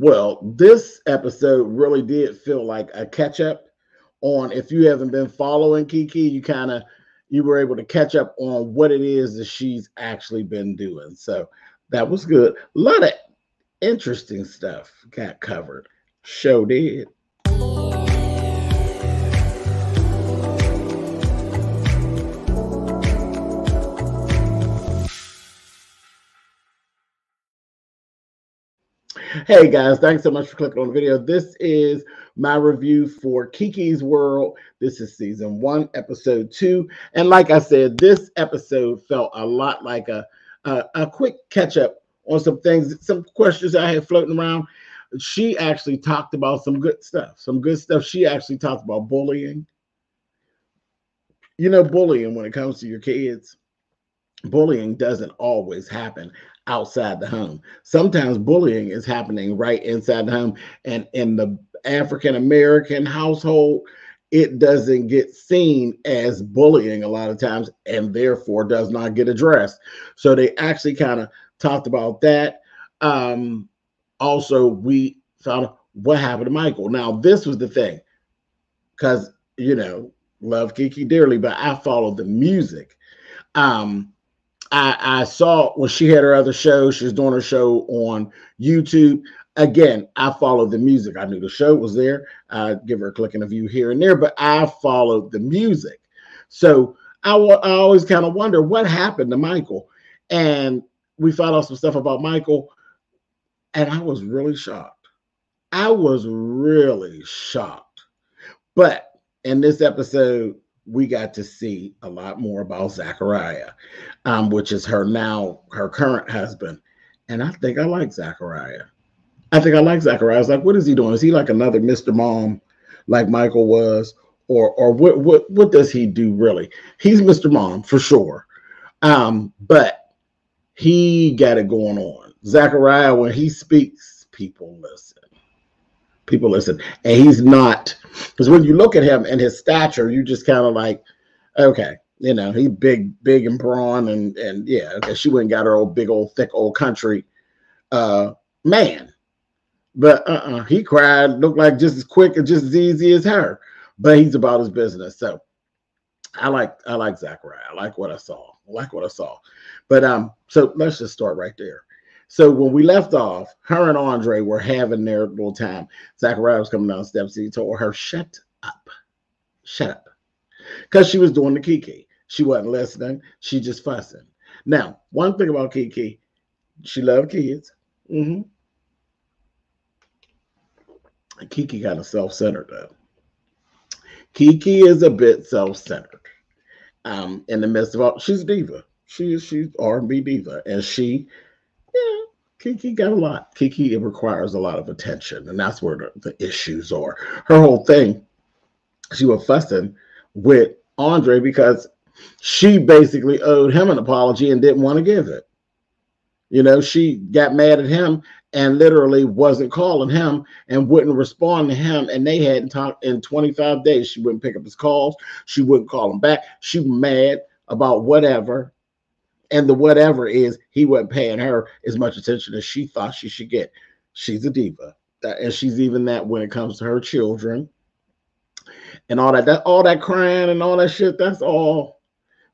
Well, this episode really did feel like a catch up on if you haven't been following KeKe, you kind of you were able to catch up on what it is that she's actually been doing. So that was good. A lot of interesting stuff got covered. Show did. Hey guys, thanks so much for clicking on the video. This is my review for KeKe's World. This is season one, episode two. And like I said, this episode felt a lot like a, a, a quick catch up on some things, some questions I had floating around. She actually talked about some good stuff, some good stuff. She actually talked about bullying. You know, bullying when it comes to your kids, bullying doesn't always happen outside the home. Sometimes bullying is happening right inside the home. And in the African American household, it doesn't get seen as bullying a lot of times and therefore does not get addressed. So they actually kind of talked about that. Um, also, we found what happened to Michael. Now, this was the thing because, you know, love KeKe dearly, but I followed the music. Um, I, I saw when she had her other show, she was doing her show on YouTube. Again, I followed the music. I knew the show was there. I give her a click and a view here and there, but I followed the music. So I, I always kind of wonder what happened to Michael. And we found out some stuff about Michael, and I was really shocked. I was really shocked. But in this episode, we got to see a lot more about Zachariah, um, which is her now her current husband. And I think I like Zachariah. I think I like Zachariah. I was like, what is he doing? Is he like another Mr. Mom, like Michael was, or or what what what does he do really? He's Mr. Mom for sure, um, but he got it going on. Zachariah, when he speaks, people listen people listen. And he's not because when you look at him and his stature, you just kind of like, okay, you know, he big, big and brawn, and and yeah, okay, she went and got her old big old thick old country uh man. But uh-uh, he cried, looked like just as quick and just as easy as her. But he's about his business. So I like I like Zachariah. I like what I saw. I like what I saw. But um, so let's just start right there. So when we left off, her and Andre were having their little time. Zachariah was coming down steps. He told her, "Shut up, shut up," because she was doing the KeKe. She wasn't listening. She just fussing. Now, one thing about KeKe, she loved kids. Mm-hmm. KeKe kind of self-centered though. KeKe is a bit self-centered. Um, in the midst of all, she's diva. She is she's R&B diva, and she yeah, KeKe got a lot. KeKe it requires a lot of attention, and that's where the, the issues are. Her whole thing, she was fussing with Andre because she basically owed him an apology and didn't want to give it. You know, she got mad at him and literally wasn't calling him and wouldn't respond to him. And they hadn't talked in 25 days. She wouldn't pick up his calls. She wouldn't call him back. She was mad about whatever and the whatever is he wasn't paying her as much attention as she thought she should get. She's a diva, and she's even that when it comes to her children and all that. That all that crying and all that shit. That's all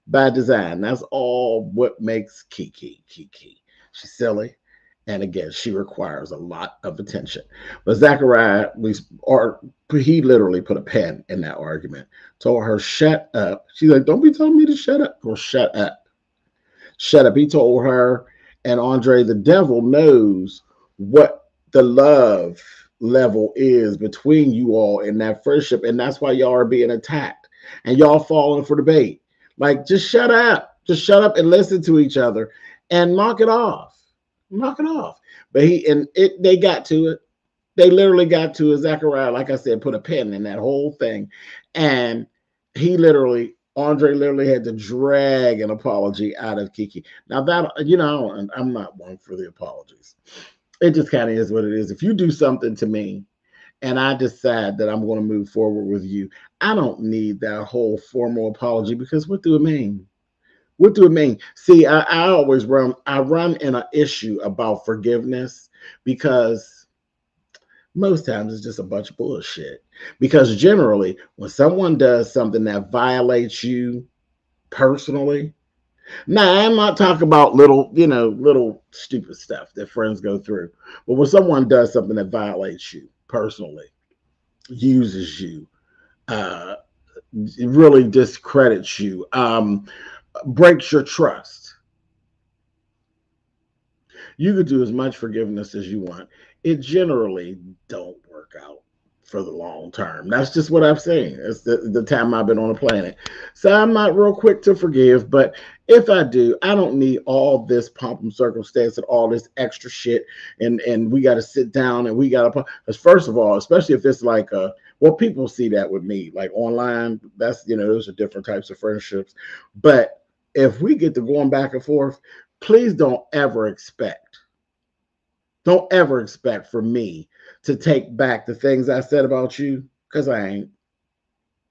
by design. That's all what makes KeKe KeKe. She's silly. And again, she requires a lot of attention. But Zachariah, we or he literally put a pen in that argument, told her, shut up. She's like, Don't be telling me to shut up. Or shut up shut up. He told her and Andre, the devil knows what the love level is between you all in that friendship. And that's why y'all are being attacked and y'all falling for the bait. Like, just shut up. Just shut up and listen to each other and knock it off. Knock it off. But he and it they got to it. They literally got to it. Zachariah, like I said, put a pin in that whole thing. And he literally Andre literally had to drag an apology out of KeKe. Now that you know, I'm not one for the apologies. It just kind of is what it is. If you do something to me and I decide that I'm going to move forward with you, I don't need that whole formal apology because what do it mean? What do it mean? See, I, I always run I run in an issue about forgiveness because Most times it's just a bunch of bullshit. Because generally, when someone does something that violates you personally, now I'm not talking about little, you know, little stupid stuff that friends go through, but when someone does something that violates you personally, uses you, uh, really discredits you, um, breaks your trust. You could do as much forgiveness as you want. It generally don't work out for the long term. That's just what I've seen. It's the, the time I've been on the planet. So I'm not real quick to forgive, but if I do, I don't need all this pomp and circumstance and all this extra shit. And and we got to sit down and we got to. First of all, especially if it's like a well, people see that with me, like online. That's you know, those are different types of friendships. But if we get to going back and forth, please don't ever expect, don't ever expect for me to take back the things I said about you, because I ain't,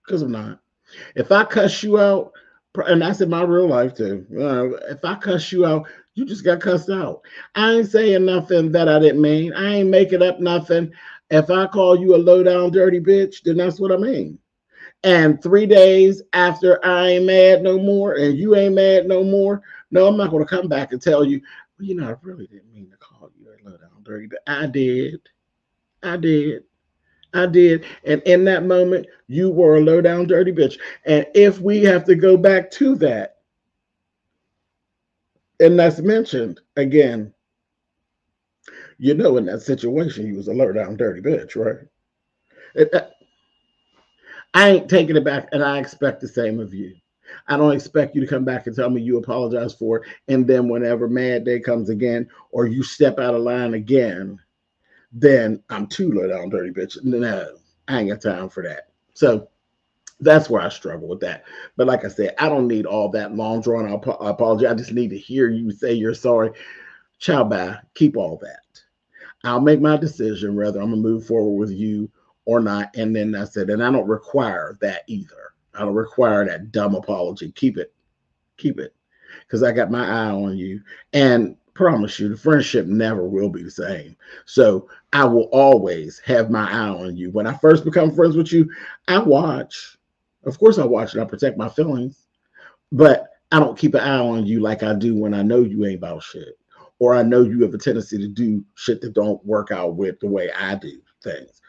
because I'm not. If I cuss you out, and that's in my real life too. Uh, if I cuss you out, you just got cussed out. I ain't saying nothing that I didn't mean. I ain't making up nothing. If I call you a low down dirty bitch, then that's what I mean. And three days after I ain't mad no more and you ain't mad no more, no, I'm not going to come back and tell you, well, you know, I really didn't mean you I did. I did. I did. And in that moment, you were a low down dirty bitch. And if we have to go back to that, and that's mentioned again, you know, in that situation, you was a low down dirty bitch, right? It, uh, I ain't taking it back, and I expect the same of you. I don't expect you to come back and tell me you apologize for it. And then whenever mad day comes again, or you step out of line again, then I'm too low down dirty bitch. No, I ain't got time for that. So that's where I struggle with that. But like I said, I don't need all that long drawn apology. I just need to hear you say you're sorry. Ciao, bye. Keep all that. I'll make my decision whether I'm gonna move forward with you or not, and then that's it. And I don't require that either. I don't require that dumb apology. Keep it, keep it, because I got my eye on you. And promise you, the friendship never will be the same. So I will always have my eye on you. When I first become friends with you, I watch. Of course, I watch and I protect my feelings, but I don't keep an eye on you like I do when I know you ain't about shit or I know you have a tendency to do shit that don't work out with the way I do things.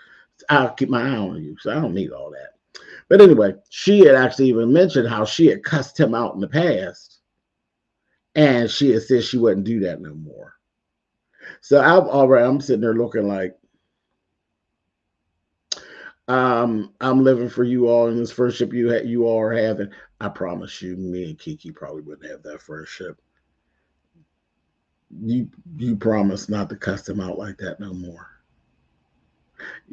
I'll keep my eye on you, so I don't need all that. But anyway, she had actually even mentioned how she had cussed him out in the past, and she had said she wouldn't do that no more. So I'm all right. I'm sitting there looking like, um, I'm living for you all in this friendship you ha- you all are having. I promise you, me and KeKe probably wouldn't have that friendship you you promise not to cuss him out like that no more.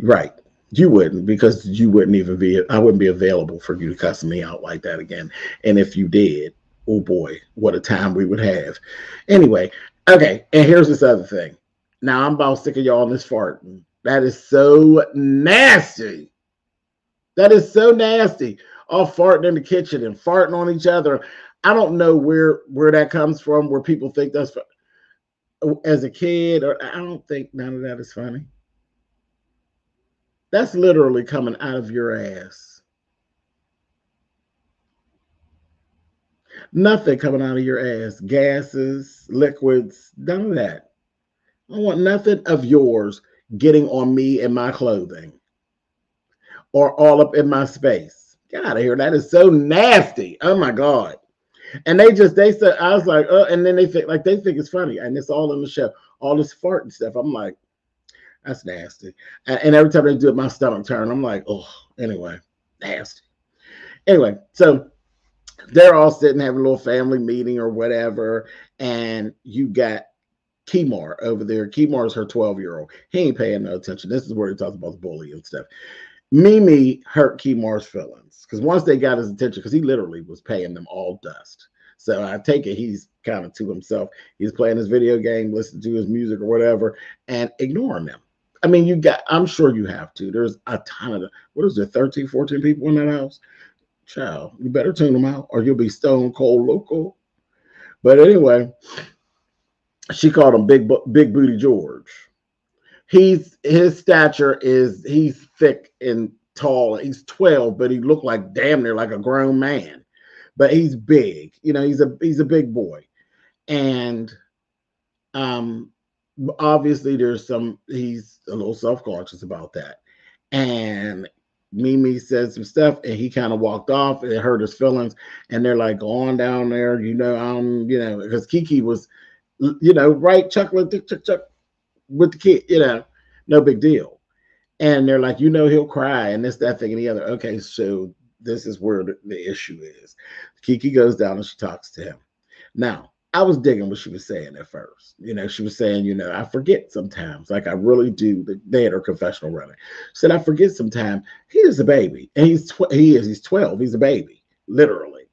Right. You wouldn't because you wouldn't even be I wouldn't be available for you to cuss me out like that again. And if you did, oh boy, what a time we would have. Anyway, okay, and here's this other thing. Now I'm about sick of y'all in this farting. That is so nasty. That is so nasty. All farting in the kitchen and farting on each other. I don't know where where that comes from, where people think that's as a kid, or I don't think none of that is funny. That's literally coming out of your ass. Nothing coming out of your ass. Gases, liquids, none of that. I want nothing of yours getting on me and my clothing or all up in my space. Get out of here. That is so nasty. Oh my God. And they just they said I was like, uh, and then they think like they think it's funny, and it's all in the show, all this fart and stuff. I'm like, that's nasty. And, every time they do it, my stomach turn. I'm like, oh, anyway, nasty. Anyway, so they're all sitting having a little family meeting or whatever, and you got Kimar over there. Kimar is her 12 year old. He ain't paying no attention. This is where he talks about the bully and stuff. Mimi hurt Kimar's feelings because once they got his attention, because he literally was paying them all dust. So I take it he's kind of to himself. He's playing his video game, listening to his music or whatever, and ignoring them. I mean, you got, I'm sure you have to. There's a ton of, the, what is there, 13, 14 people in that house? Child, you better tune them out or you'll be stone cold local. But anyway, she called him Big Big Booty George. he's his stature is he's thick and tall. He's 12, but he looked like damn near like a grown man. But he's big. You know, he's a he's a big boy. And um obviously there's some he's a little self-conscious about that. And Mimi said some stuff and he kind of walked off. It hurt his feelings. And they're like, go on down there, you know, um, you know, because KeKe was, you know, right, chuckling, chuck, chuck, with the kid, you know, no big deal. And they're like, you know, he'll cry and this, that thing, and the other. Okay, so this is where the issue is. KeKe goes down and she talks to him. Now, I was digging what she was saying at first. You know, she was saying, you know, I forget sometimes, like I really do. They had her confessional running. Said, I forget sometimes. He is a baby, and he's tw- he is he's twelve. He's a baby, literally.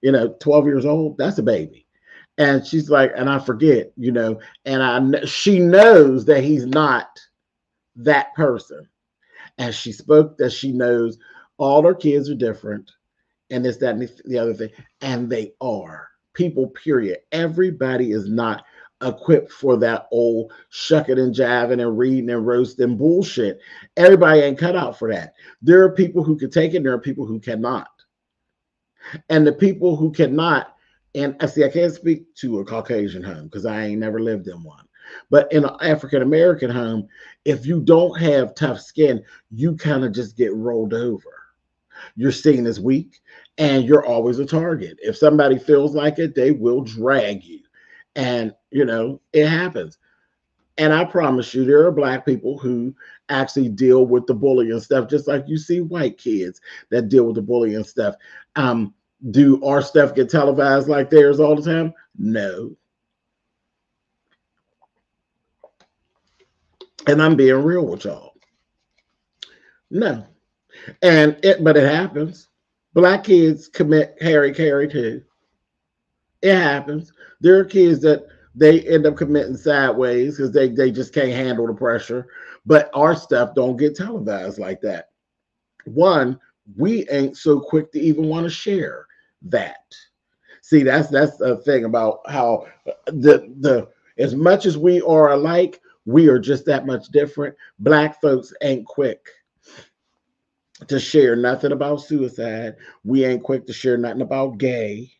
You know, twelve years old. That's a baby. And she's like, and I forget, you know, and I she knows that he's not that person. And she spoke that she knows all her kids are different, and this, that, and the other thing, and they are people, period. Everybody is not equipped for that old shucking and jiving and reading and roasting bullshit. Everybody ain't cut out for that. There are people who can take it, there are people who cannot. And the people who cannot, and I see, I can't speak to a Caucasian home because I ain't never lived in one. But in an African American home, if you don't have tough skin, you kind of just get rolled over. You're seen as weak and you're always a target. If somebody feels like it, they will drag you. And, you know, it happens. And I promise you, there are black people who actually deal with the bullying stuff, just like you see white kids that deal with the bullying stuff. Um, do our stuff get televised like theirs all the time? No. And I'm being real with y'all. No. And it, but it happens. Black kids commit hara-kiri too. It happens. There are kids that they end up committing sideways because they, they just can't handle the pressure. But our stuff don't get televised like that. One, we ain't so quick to even want to share that. See, that's that's the thing about how uh, the the as much as we are alike, we are just that much different. Black folks ain't quick to share nothing about suicide. We ain't quick to share nothing about gay.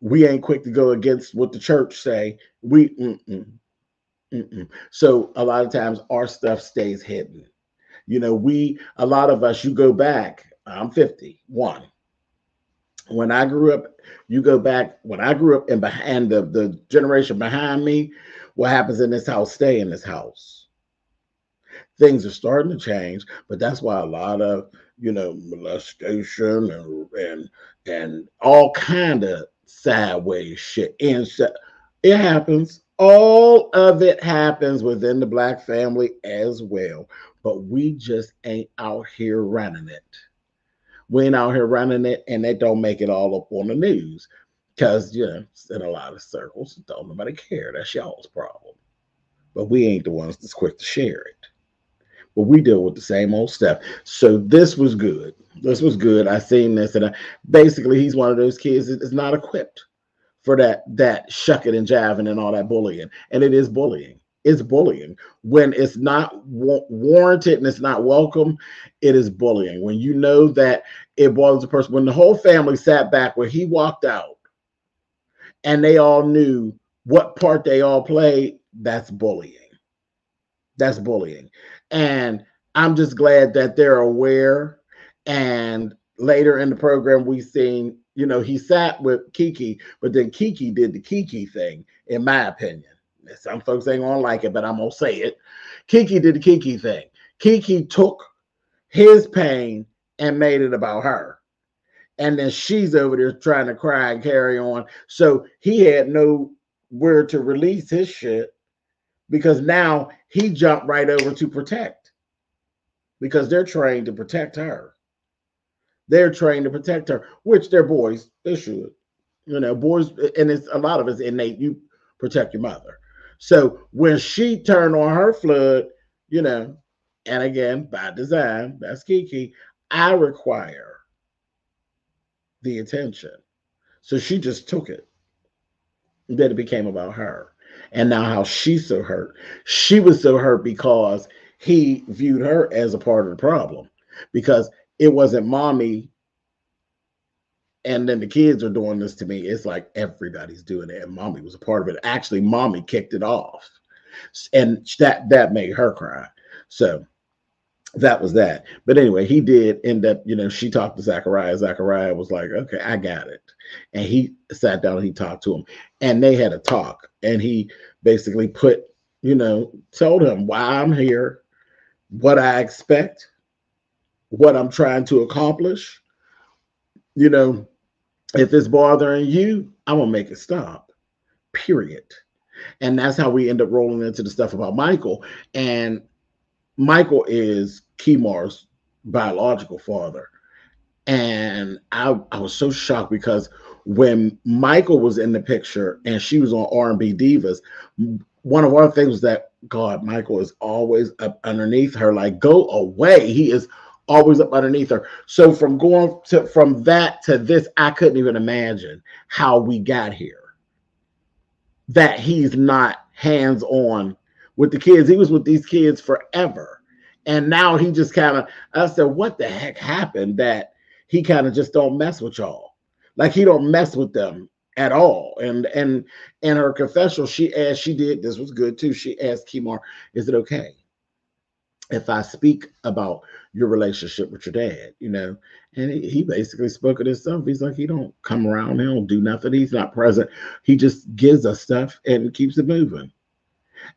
We ain't quick to go against what the church say. We mm-mm, mm-mm. so a lot of times our stuff stays hidden. You know, we a lot of us. You go back. I'm 51. When I grew up, you go back. When I grew up, and behind the the generation behind me, what happens in this house stay in this house things are starting to change, but that's why a lot of you know molestation and and and all kind of sideways shit. And it happens. All of it happens within the black family as well, but we just ain't out here running it. We ain't out here running it, and they don't make it all up on the news because you know in a lot of circles, don't nobody care. That's y'all's problem. But we ain't the ones that's quick to share it but we deal with the same old stuff. So this was good. This was good. I seen this, and I, basically, he's one of those kids that is not equipped for that that shucking and jiving and all that bullying. And it is bullying. It's bullying when it's not wa- warranted and it's not welcome. It is bullying when you know that it bothers a person. When the whole family sat back where he walked out, and they all knew what part they all played. That's bullying. That's bullying. And I'm just glad that they're aware. And later in the program, we seen, you know, he sat with KeKe, but then KeKe did the KeKe thing, in my opinion. Some folks ain't gonna like it, but I'm gonna say it. KeKe did the KeKe thing. KeKe took his pain and made it about her. And then she's over there trying to cry and carry on. So he had no where to release his shit because now he jumped right over to protect because they're trained to protect her. They're trained to protect her, which they're boys. They should, you know, boys, and it's a lot of it's innate. You protect your mother. So when she turned on her flood, you know, and again by design, that's KeKe. I require the attention. So she just took it. Then it became about her. And now how she's so hurt. She was so hurt because he viewed her as a part of the problem because it wasn't mommy and then the kids are doing this to me. It's like everybody's doing it, and mommy was a part of it. Actually, mommy kicked it off, and that that made her cry. So that was that. But anyway, he did end up, you know, she talked to Zachariah. Zachariah was like, okay, I got it. And he sat down and he talked to him. And they had a talk. And he basically put, you know, told him why I'm here, what I expect, what I'm trying to accomplish. You know, if it's bothering you, I'm gonna make it stop. Period. And that's how we end up rolling into the stuff about Michael. And Michael is Kimar's biological father. And I, I was so shocked because when Michael was in the picture and she was on R&B Divas, one of our things was that God, Michael is always up underneath her, like go away. He is always up underneath her. So from going to from that to this, I couldn't even imagine how we got here. That he's not hands on with the kids. He was with these kids forever. And now he just kind of, I said, what the heck happened that he kind of just don't mess with y'all? Like he don't mess with them at all. And and in her confessional, she asked, she did, this was good too. She asked Kimar, is it okay if I speak about your relationship with your dad? You know, and he, he basically spoke of himself. He's like, he don't come around, he don't do nothing, he's not present. He just gives us stuff and keeps it moving.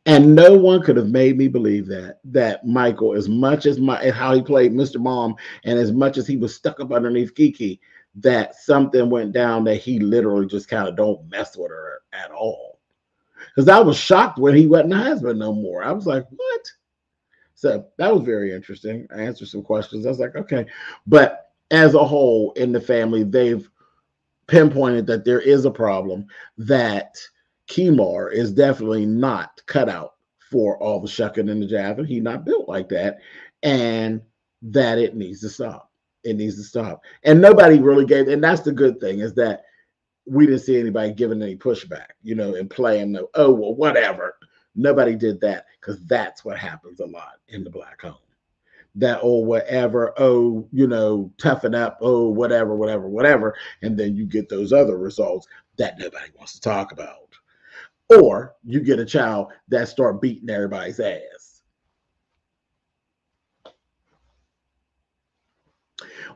And no one could have made me believe that that Michael, as much as my how he played Mr. Mom, and as much as he was stuck up underneath KeKe, that something went down that he literally just kind of don't mess with her at all. Because I was shocked when he wasn't a husband no more. I was like, what? So that was very interesting. I answered some questions. I was like, okay. But as a whole in the family, they've pinpointed that there is a problem that Kimar is definitely not cut out for all the shucking and the jabbing. He's not built like that. And that it needs to stop. It needs to stop. And nobody really gave, and that's the good thing is that we didn't see anybody giving any pushback, you know, and playing the, oh, well, whatever. Nobody did that because that's what happens a lot in the black home. That, oh, whatever, oh, you know, toughen up, oh, whatever, whatever, whatever. And then you get those other results that nobody wants to talk about or you get a child that start beating everybody's ass.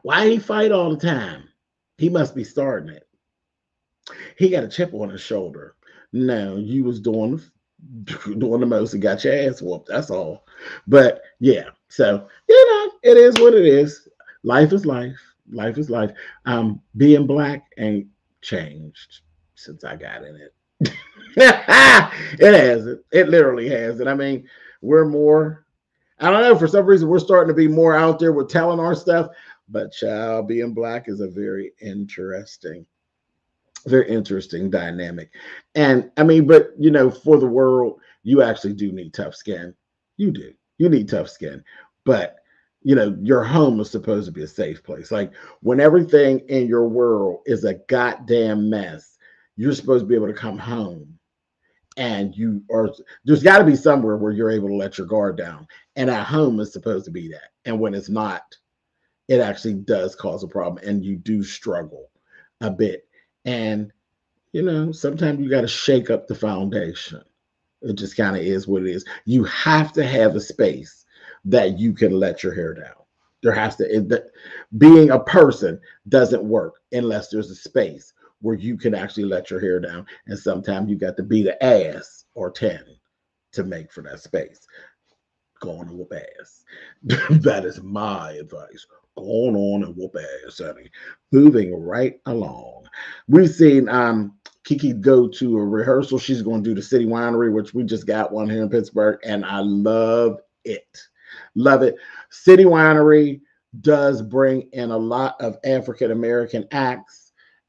Why he fight all the time? He must be starting it. He got a chip on his shoulder. No, you was doing doing the most and got your ass whooped. That's all. But yeah, so you know, it is what it is. Life is life. Life is life. Um, being black ain't changed since I got in it. it hasn't. It literally hasn't. I mean, we're more, I don't know, for some reason, we're starting to be more out there with telling our stuff. But child, being black is a very interesting, very interesting dynamic. And I mean, but you know, for the world, you actually do need tough skin. You do. You need tough skin. But you know, your home is supposed to be a safe place. Like when everything in your world is a goddamn mess, you're supposed to be able to come home and you are there's got to be somewhere where you're able to let your guard down. And at home is supposed to be that. And when it's not it actually does cause a problem and you do struggle a bit. And you know sometimes you got to shake up the foundation. It just kind of is what it is. You have to have a space that you can let your hair down. There has to it, being a person doesn't work unless there's a space where you can actually let your hair down. And sometimes you got to be the ass or 10 to make for that space. Go on whoop ass. that is my advice. Going on and whoop ass, honey. Moving right along. We've seen um Kiki go to a rehearsal. She's going to do the City Winery, which we just got one here in Pittsburgh, and I love it. Love it. City Winery does bring in a lot of African American acts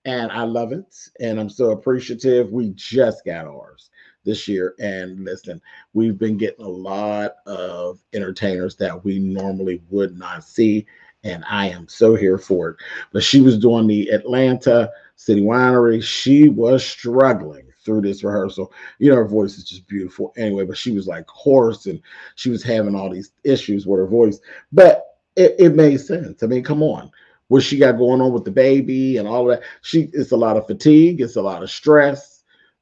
and I love it. And I'm so appreciative. We just got ours this year. And listen, we've been getting a lot of entertainers that we normally would not see. And I am so here for it. But she was doing the Atlanta City Winery. She was struggling through this rehearsal. You know, her voice is just beautiful anyway, but she was like hoarse and she was having all these issues with her voice. But it, it made sense. I mean, come on. What she got going on with the baby and all that. She it's a lot of fatigue, it's a lot of stress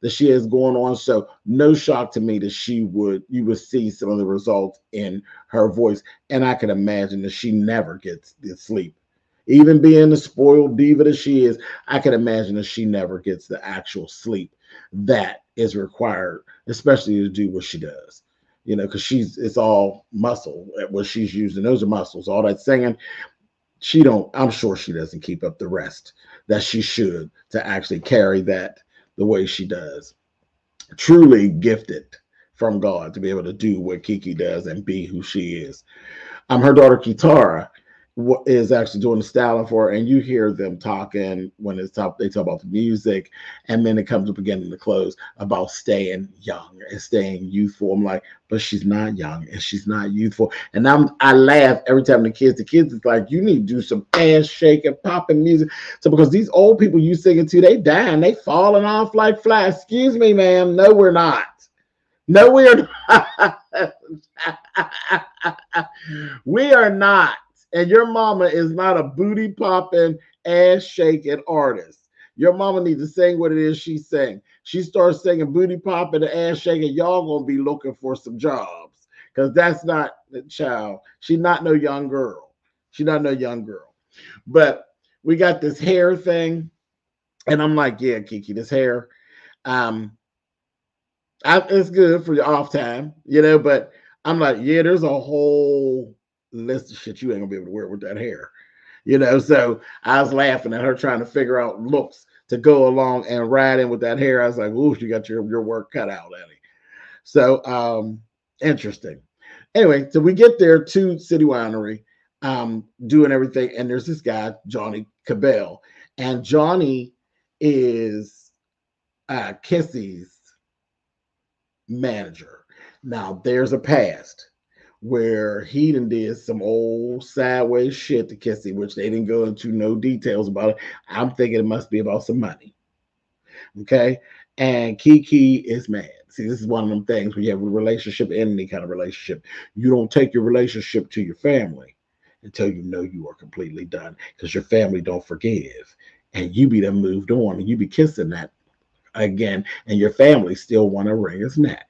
that she has going on. So no shock to me that she would you would see some of the results in her voice. And I can imagine that she never gets the sleep. Even being the spoiled diva that she is, I can imagine that she never gets the actual sleep that is required, especially to do what she does. You know, because she's it's all muscle what she's using. Those are muscles. All that singing, she don't. I'm sure she doesn't keep up the rest that she should to actually carry that the way she does. Truly gifted from God to be able to do what KeKe does and be who she is. Um, her daughter Kitara is actually doing the styling for her, and you hear them talking when it's talk, they talk about the music, and then it comes up again in the close about staying young and staying youthful. I'm like, but she's not young and she's not youthful. And I'm I laugh every time the kids, the kids is like, you need to do some ass shaking, popping music. So because these old people you singing to, they dying, they falling off like flies. Excuse me, ma'am. No, we're not. No, we're not. we are not and your mama is not a booty popping, ass shaking artist. Your mama needs to sing what it is she's saying. She starts singing booty popping ass shaking. Y'all gonna be looking for some jobs because that's not the child. She's not no young girl. She's not no young girl. But we got this hair thing, and I'm like, yeah, KeKe, this hair, um, I, it's good for your off time, you know. But I'm like, yeah, there's a whole list of shit you ain't gonna be able to wear with that hair. You know, so I was laughing at her trying to figure out looks to go along and ride in with that hair. I was like, ooh, you got your, your work cut out, Ellie. So um interesting. Anyway, so we get there to City Winery, um, doing everything, and there's this guy, Johnny Cabell, and Johnny is uh Kissy's manager. Now there's a past where he done did some old sideways shit to Kissy, which they didn't go into no details about it. I'm thinking it must be about some money. Okay. And KeKe is mad. See, this is one of them things when you have a relationship, any kind of relationship, you don't take your relationship to your family until you know you are completely done because your family don't forgive. And you be them moved on and you be kissing that again, and your family still want to wring his neck.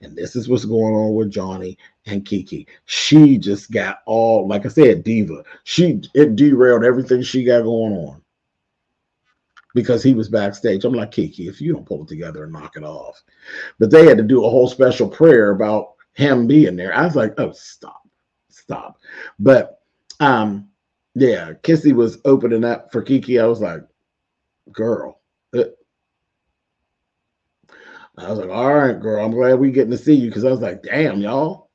And this is what's going on with Johnny and KeKe. She just got all, like I said, diva. She it derailed everything she got going on because he was backstage. I'm like, KeKe, if you don't pull it together and knock it off. But they had to do a whole special prayer about him being there. I was like, oh, stop, stop. But um, yeah, Kissy was opening up for KeKe. I was like, girl, it, I was like, all right, girl, I'm glad we getting to see you because I was like, damn, y'all.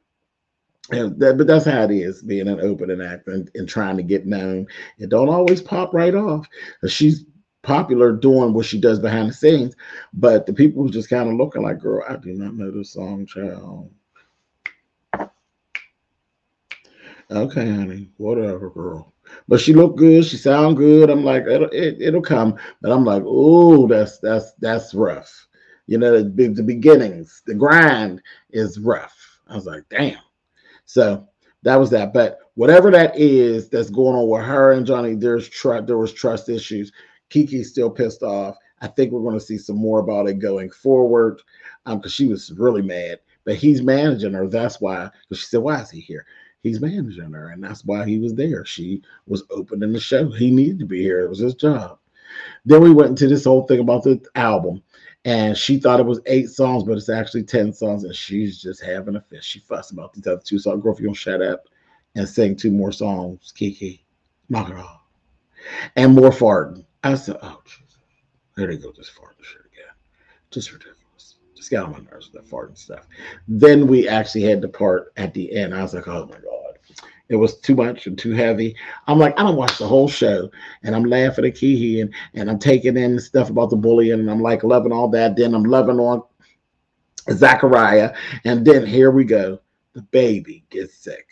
And that, but that's how it is being an act and, and trying to get known. It don't always pop right off. Uh, she's popular doing what she does behind the scenes, but the people just kind of looking like, girl, I do not know this song, child. Okay, honey, whatever, girl. But she looked good. She sound good. I'm like, it'll, it, it'll come. But I'm like, oh, that's that's that's rough. You know, the, the beginnings, the grind is rough. I was like, damn. So that was that. But whatever that is that's going on with her and Johnny, there's trust. There was trust issues. KeKe's still pissed off. I think we're going to see some more about it going forward. Um, because she was really mad. But he's managing her. That's why. Because she said, "Why is he here?" He's managing her, and that's why he was there. She was opening the show. He needed to be here. It was his job. Then we went into this whole thing about the album and she thought it was eight songs, but it's actually 10 songs, and she's just having a fit. She fussed about these other two songs. Girl, if you don't shut up and sing two more songs, KeKe, knock it off. And more farting. I said, oh, Jesus. There they go, just farting shit again. Just ridiculous. Just got on my nerves with that farting stuff. Then we actually had the part at the end. I was like, oh my God. It was too much and too heavy. I'm like, I don't watch the whole show, and I'm laughing at KeKe and and I'm taking in stuff about the bullying, and I'm like loving all that. Then I'm loving on Zachariah, and then here we go. The baby gets sick.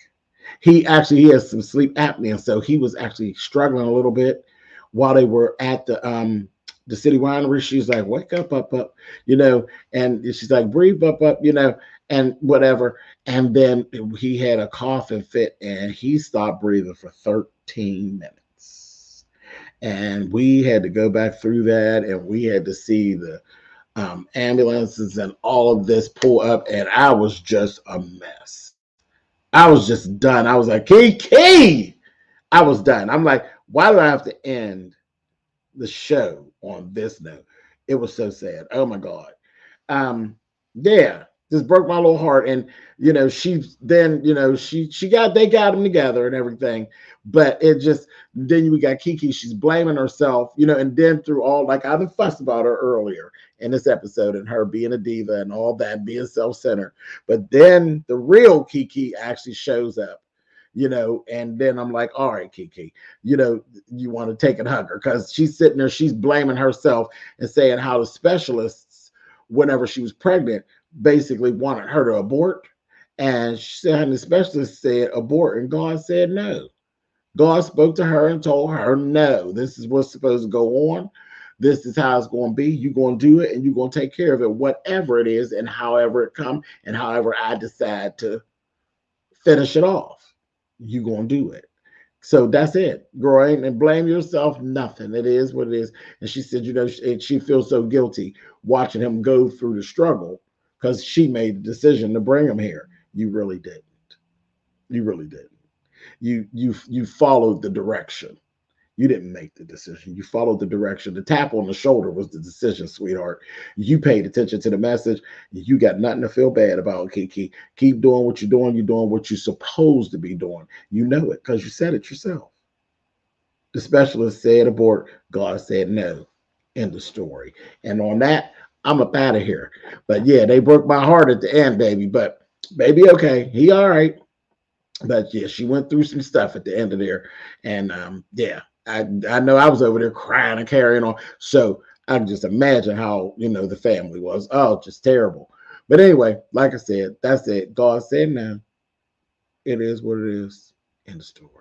He actually he has some sleep apnea, so he was actually struggling a little bit while they were at the um the city winery. She's like, wake up, up, up, you know, and she's like, breathe up, up, you know, and whatever. And then he had a coughing fit and he stopped breathing for 13 minutes. And we had to go back through that and we had to see the um, ambulances and all of this pull up. And I was just a mess. I was just done. I was like, KeKe, I was done. I'm like, why do I have to end the show on this note? It was so sad. Oh my God. Um, yeah, just broke my little heart. And you know, she then, you know, she she got they got them together and everything. But it just then we got KeKe, she's blaming herself, you know, and then through all like I have been fussed about her earlier in this episode and her being a diva and all that, being self-centered. But then the real KeKe actually shows up you know, and then I'm like, all right, KeKe, you know, you want to take and hug her because she's sitting there, she's blaming herself and saying how the specialists, whenever she was pregnant, basically wanted her to abort. And she and the specialist said abort, and God said no. God spoke to her and told her, no, this is what's supposed to go on. This is how it's going to be. You're going to do it and you're going to take care of it, whatever it is, and however it come, and however I decide to finish it off you're gonna do it. So that's it. Girl, and blame yourself, nothing. It is what it is. And she said, you know, she, she feels so guilty watching him go through the struggle because she made the decision to bring him here. You really didn't. You really didn't. You you you followed the direction. You didn't make the decision. You followed the direction. The tap on the shoulder was the decision, sweetheart. You paid attention to the message. You got nothing to feel bad about, KeKe. Keep doing what you're doing. You're doing what you're supposed to be doing. You know it because you said it yourself. The specialist said abort. God said no. End the story. And on that, I'm up out of here. But yeah, they broke my heart at the end, baby. But baby, okay. He all right. But yeah, she went through some stuff at the end of there. And um, yeah, I, I know I was over there crying and carrying on. So I can just imagine how, you know, the family was. Oh, just terrible. But anyway, like I said, that's it. God said now. It is what it is in the story.